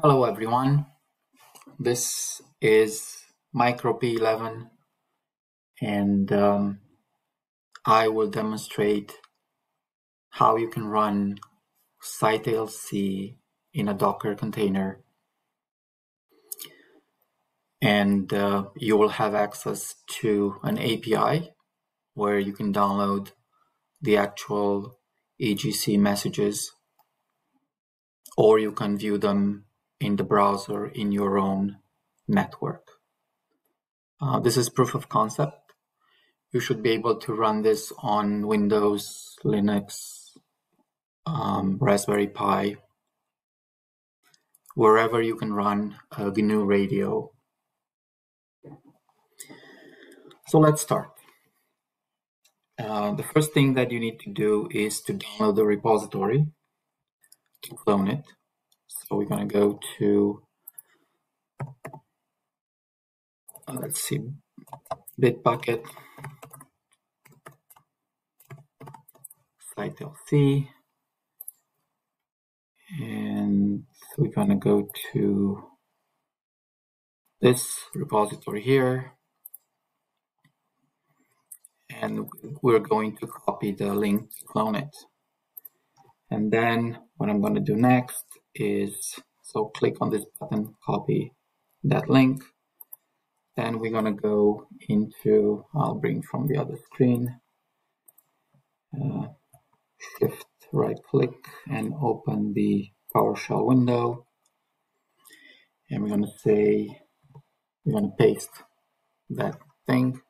Hello everyone, this is Micro P11 and um, I will demonstrate how you can run ScytaleC in a Docker container. And uh, you will have access to an API where you can download the actual EGC messages or you can view them in the browser in your own network. Uh, this is proof of concept. You should be able to run this on Windows, Linux, um, Raspberry Pi, wherever you can run a GNU radio. So let's start. Uh, the first thing that you need to do is to download the repository to clone it. So we're going to go to, uh, let's see, Bitbucket, site ScytaleC, and we're going to go to this repository here, and we're going to copy the link to clone it. And then what I'm going to do next is, so click on this button, copy that link. Then we're to go into, I'll bring from the other screen, uh, shift right click and open the PowerShell window. And we're to say, we're to paste that thing,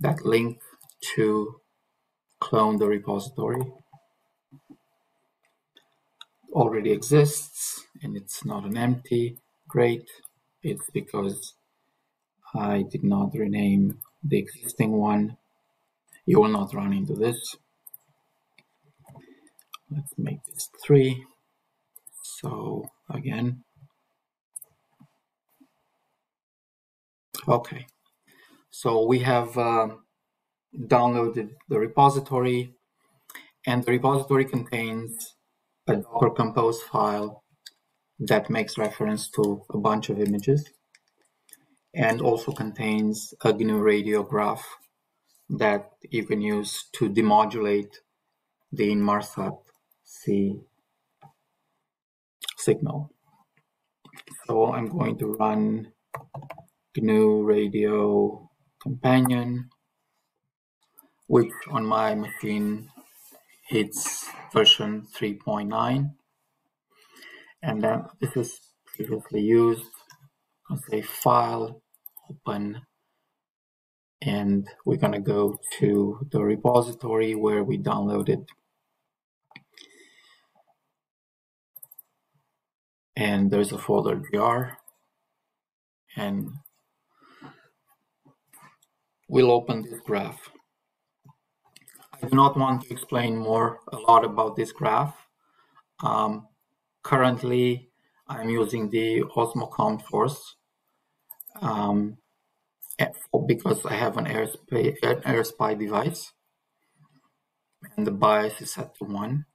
that link to clone the repository already exists and it's not an empty, great. It's because I did not rename the existing one. You will not run into this. Let's make this three. So again, okay. So we have uh, downloaded the repository and the repository contains a Docker Compose file that makes reference to a bunch of images and also contains a GNU radio graph that you can use to demodulate the Inmarsat C signal. So I'm going to run GNU radio companion, which on my machine it's version 3.9 and then this is previously used I'll say file open. And we're going to go to the repository where we downloaded. And there's a folder gr and we'll open this graph I do not want to explain more a lot about this graph. Um, currently, I'm using the Osmo Force um, because I have an AirSpy device and the bias is set to 1.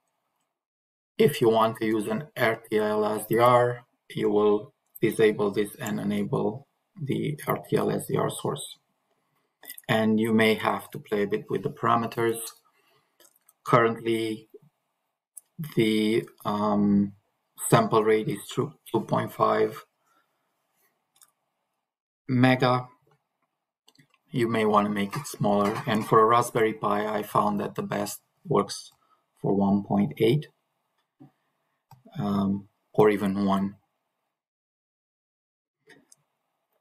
If you want to use an RTL SDR, you will disable this and enable the RTL SDR source and you may have to play a bit with the parameters. Currently, the um, sample rate is 2.5 mega. You may want to make it smaller. And for a Raspberry Pi, I found that the best works for 1.8 um, or even 1.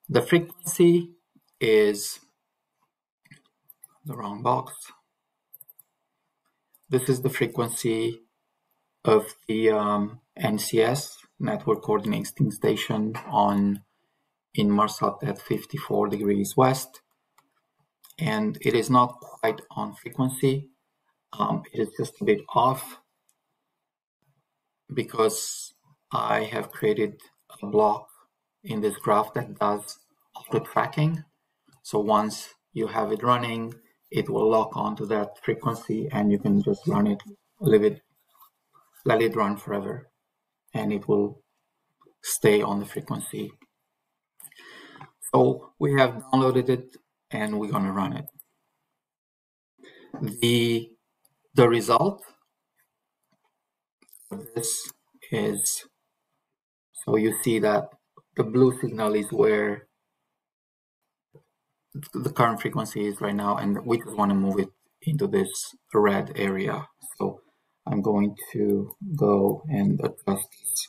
The frequency is the wrong box. This is the frequency of the um, NCS network coordinating station on Inmarsat at 54 degrees west. And it is not quite on frequency. Um, it is just a bit off because I have created a block in this graph that does auto tracking. So once you have it running it will lock onto that frequency and you can just run it, leave it, let it run forever and it will stay on the frequency. So we have downloaded it and we're going to run it. The, the result this is, so you see that the blue signal is where the current frequency is right now and we just want to move it into this red area. So I'm going to go and adjust this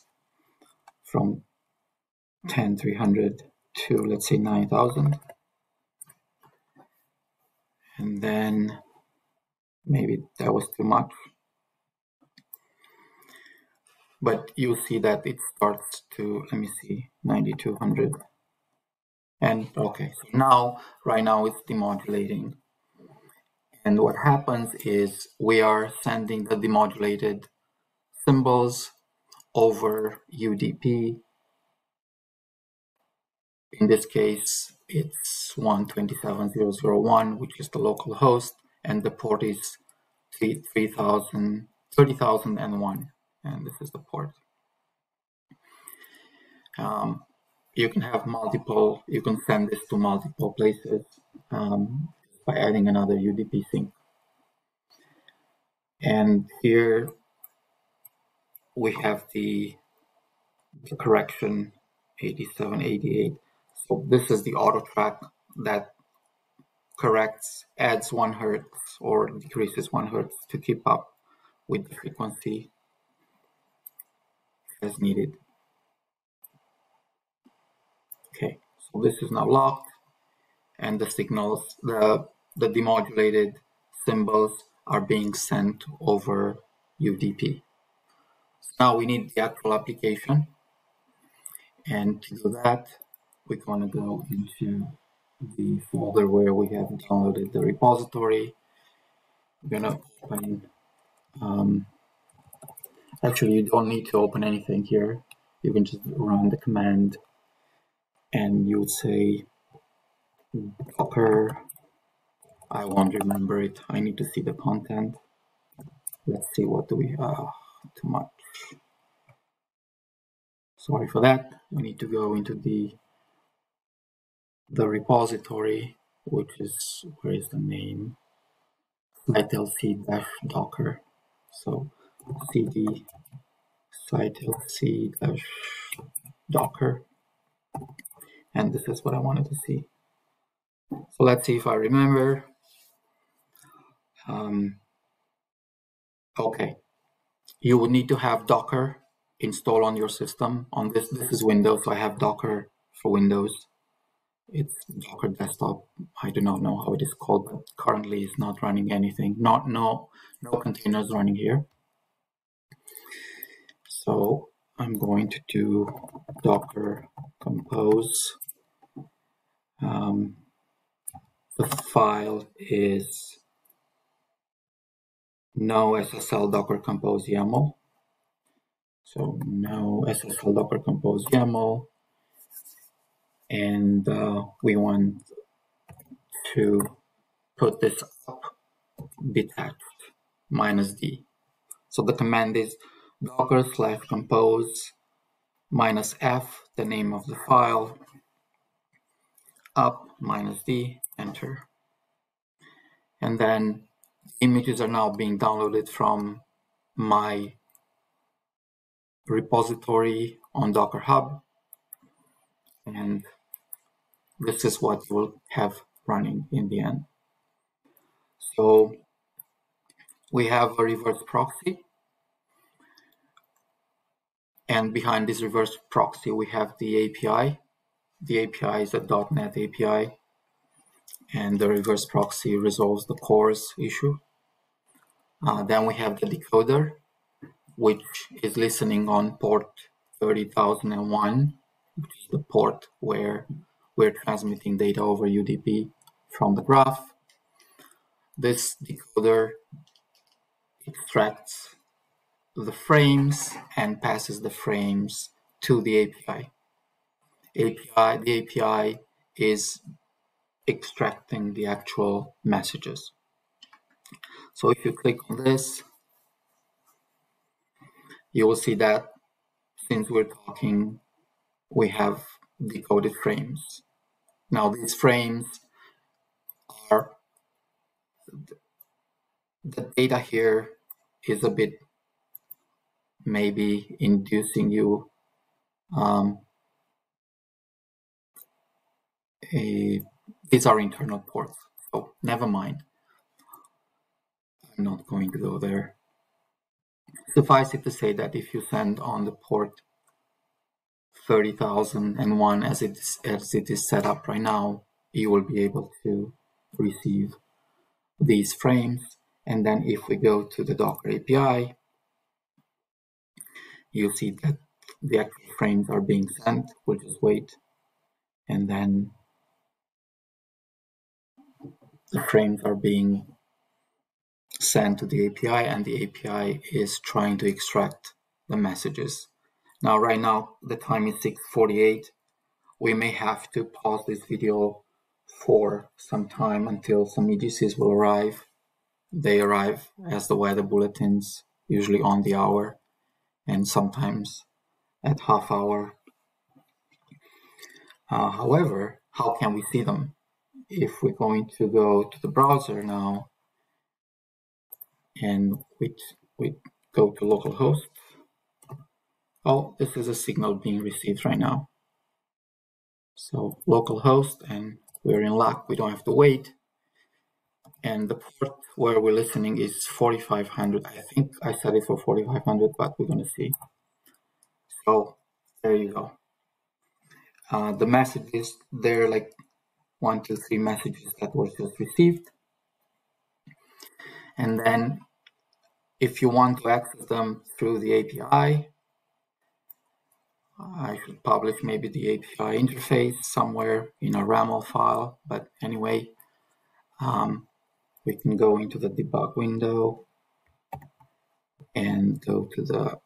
from 10300 to let's say 9000 and then maybe that was too much. But you see that it starts to let me see 9200 and okay so now right now it's demodulating and what happens is we are sending the demodulated symbols over UDP. In this case, it's 127.0.0.1, which is the local host, and the port is 30,001, 30, and this is the port. Um, you can have multiple, you can send this to multiple places. Um, by adding another UDP sink. And here we have the, the correction 8788. So this is the auto track that corrects, adds one hertz or decreases one hertz to keep up with the frequency as needed. Okay, so this is now locked and the signals, the the demodulated symbols are being sent over UDP. So now we need the actual application. And to do that, we're going to go into the folder where we have downloaded the repository. We're going to open, um, actually you don't need to open anything here. You can just run the command and you would say docker I won't remember it. I need to see the content. Let's see what do we have. Too much. Sorry for that. We need to go into the the repository, which is where is the name? scytalec dash docker. So cd scytalec dash docker. And this is what I wanted to see. So let's see if I remember. Um, okay, you would need to have Docker installed on your system. On this, this is Windows, so I have Docker for Windows. It's Docker desktop. I do not know how it is called, but currently it's not running anything. Not no no containers running here. So I'm going to do Docker compose. Um, the file is no SSL Docker Compose YAML. So no SSL Docker Compose YAML. And uh, we want to put this up detached minus D. So the command is docker slash compose minus F, the name of the file, up minus D, enter. And then images are now being downloaded from my repository on Docker Hub. And this is what you will have running in the end. So we have a reverse proxy. And behind this reverse proxy, we have the API. The API is a .NET API and the reverse proxy resolves the CORS issue. Uh, then we have the decoder, which is listening on port 30001, which is the port where we're transmitting data over UDP from the graph. This decoder extracts the frames and passes the frames to the API. API the API is extracting the actual messages. So if you click on this, you will see that since we're talking we have decoded frames. Now these frames are the data here is a bit maybe inducing you um, a, these are internal ports so never mind I'm not going to go there suffice it to say that if you send on the port 30,001 as it, is, as it is set up right now you will be able to receive these frames and then if we go to the Docker API, you see that the actual frames are being sent. We'll just wait. And then the frames are being sent to the API and the API is trying to extract the messages. Now, right now, the time is 6.48. We may have to pause this video for some time until some EGCs will arrive they arrive as the weather bulletins, usually on the hour and sometimes at half hour. Uh, however, how can we see them? If we're going to go to the browser now and we, we go to localhost, oh, this is a signal being received right now. So localhost and we're in luck, we don't have to wait. And the port where we're listening is 4500 I think I set it for 4500 but we're gonna see. So there you go. Uh, the messages there like one two three messages that were just received. And then if you want to access them through the API I should publish maybe the API interface somewhere in a RAML file. But anyway um, we can go into the debug window and go to the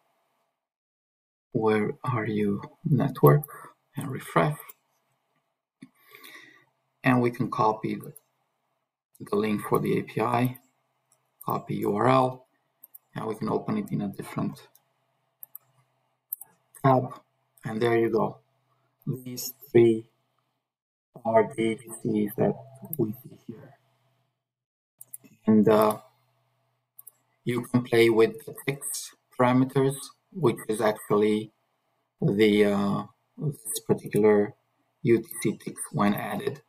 where are you network and refresh and we can copy the, the link for the API copy URL and we can open it in a different tab. And there you go. These three are the EGCs that we see here. And uh, you can play with the text parameters, which is actually the uh, this particular UTC tick when added.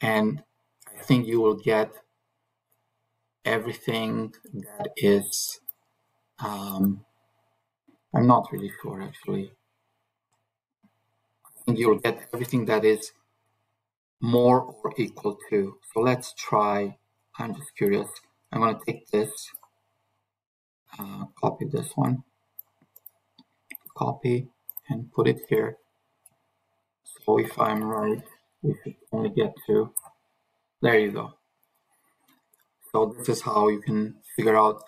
And I think you will get everything that is, um, I'm not really sure actually. I think you'll get everything that is more or equal to. So let's try, I'm just curious. I'm going to take this, uh, copy this one, copy and put it here. So if I'm right, we should only get to, there you go. So this is how you can figure out,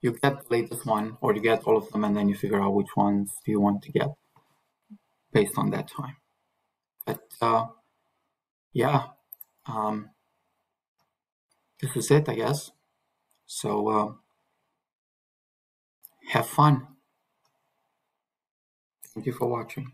you get the latest one or you get all of them and then you figure out which ones you want to get based on that time. But uh, yeah, um, this is it, I guess. So uh, have fun. Thank you for watching.